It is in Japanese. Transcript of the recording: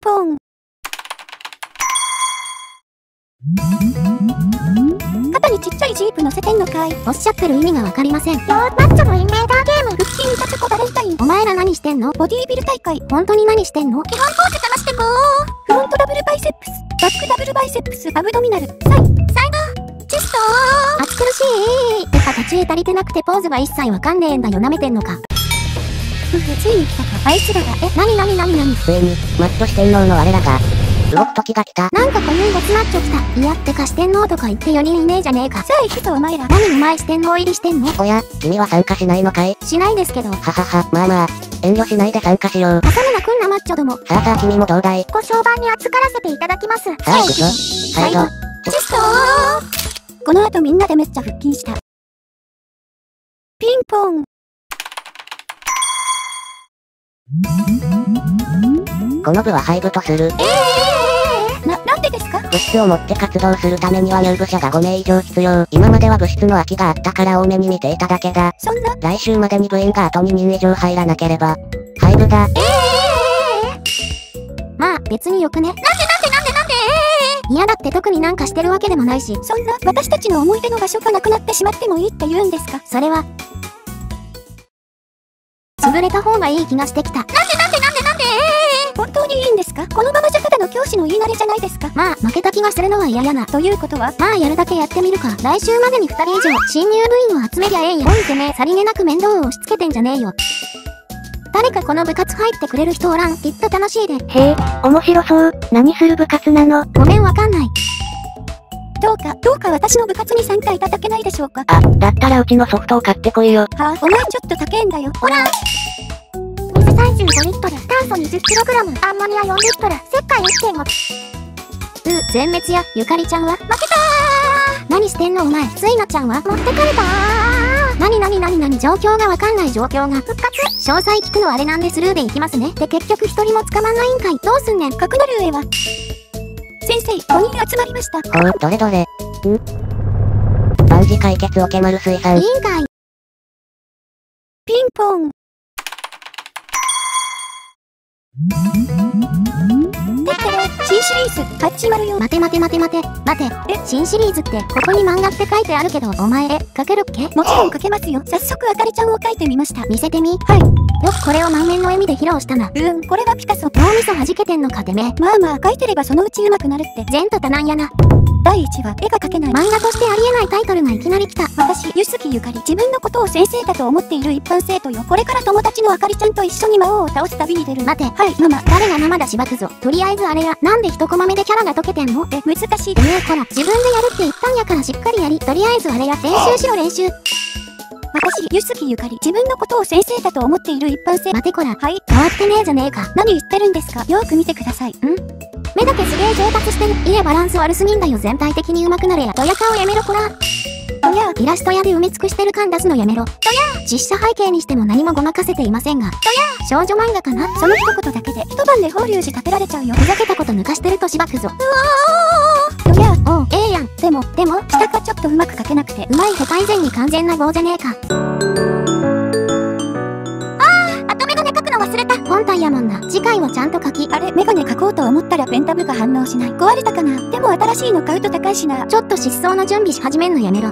ポン。肩にちっちゃいジープ乗せてんのかい。おっしゃってる意味がわかりません。よマッチョのインベーダーゲーム。腹筋タチコバレンタイン。お前ら何してんの？ボディービル大会。本当に何してんの？基本ポーズかましてこう。フロントダブルバイセップス。バックダブルバイセップス。アブドミナル。サイ。サイバー。チェスト暑苦しいてか立ち絵足りてなくてポーズが一切わかんねえんだよ舐めてんのか。ふふ、ついに来たか。あいつらが、え、なになになになについに、マッチョ四天王の我らが、動く時が来た。なんかこゆいごつマッチョ来た。いやってか四天王とか言って4人いねえじゃねえか。さあ行くぞお前ら。何お前四天王入りしてんのおや、君は参加しないのかい？しないですけど。ははは、まあまあ、遠慮しないで参加しよう。挟むなくんなマッチョども。さあさあ君もどうだい？ご商売に預からせていただきます。さあ行くぞ。はいぞ。チェストこの後みんなでめっちゃ腹筋した。ピンポン。この部は廃部とする。な、なんでですか？物質を持って活動するためには入部者が5名以上必要。今までは物質の空きがあったから多めに見ていただけだ。そんな、来週までに部員があと2人以上入らなければ、廃部だ。まあ別によくね。なんでなんでなんでなんで？嫌だって特になんかしてるわけでもないし。そんな、私たちの思い出の場所がなくなってしまってもいいって言うんですか？それは、潰れた方がいい気がしてきた。なんでなんでなんでなんで？本当にいいんですか？このままじゃただの教師の言いなりじゃないですか？まあ負けた気がするのは嫌やな。ということは？まあやるだけやってみるか。来週までに2人以上、新入部員を集めりゃええんや。おいてめえ、さりげなく面倒を押し付けてんじゃねえよ。誰かこの部活入ってくれる人おらん。きっと楽しいで。へえ、面白そう。何する部活なの？ごめんわかんない。どうか、どうか私の部活に参加いただけないでしょうか？あ、だったらうちのソフトを買ってこいよ。はあ、お前ちょっと高えんだよ。ほら。水35リットル、炭素 20kg、アンモニア4リットル、石灰1.5。う、全滅や、ゆかりちゃんは？負けたー。何してんのお前、ついなちゃんは？持ってかれたー。何何何何？状況がわかんない。状況が。復活。詳細聞くのあれなんでスルーでいきますね。で結局一人も捕まんないんかい。どうすんねん。角なる上は？先生、5人集まりました。ほう、どれどれ？ん？万事解決オケマル水産い。いんかい。ピンポン。新シリーズ、始まるよ。待て待て待て待て、待て。え？新シリーズって、ここに漫画って書いてあるけど、お前、え、書けるっけ？もちろん書けますよ。早速あかりちゃんを書いてみました。見せてみ。はい。よくこれを満面の笑みで披露したな。うーん、これがピカソ。脳みそ弾けてんのかてめえ。まあまあ書いてればそのうち上手くなるって。前途多難やな。第1話、絵が描けない。漫画としてありえないタイトルがいきなり来た。私、ゆすきゆかり、自分のことを先生だと思っている一般生徒よ。これから友達のあかりちゃんと一緒に魔王を倒す旅に出る。待て。はい、ママ。誰が生だしばくぞ。とりあえずあれや。なんで一コマ目でキャラが解けてんの？え、難しいて。めえこら、自分でやるって言ったんやからしっかりやり。とりあえずあれや。練習しろ練習。私、ゆすきゆかり、自分のことを先生だと思っている一般生。待てこら。はい。変わってねえじゃねえか。何言ってるんですか？よく見てください。ん？目だけすげえ上達してる。いえバランス悪すぎんだよ。全体的に上手くなれや。ドヤ顔やめろこら。おや、イラスト屋で埋め尽くしてる感出すのやめろ。実写背景にしても何もごまかせていませんが。少女漫画かなその一言だけで、一晩で法隆寺建てられちゃうよ。ふざけたこと抜かしてるとしばくぞ。おや、おう、ええやん。でも、でも、下がちょっとうまく描けなくて。うまい不改善に完全な棒じゃねえか。忘れた。本体やもんな。次回はちゃんと書き。あれ、メガネ書こうと思ったらペンタブが反応しない。壊れたかなでも新しいの買うと高いしな。ちょっと失踪の準備し始めんのやめろ。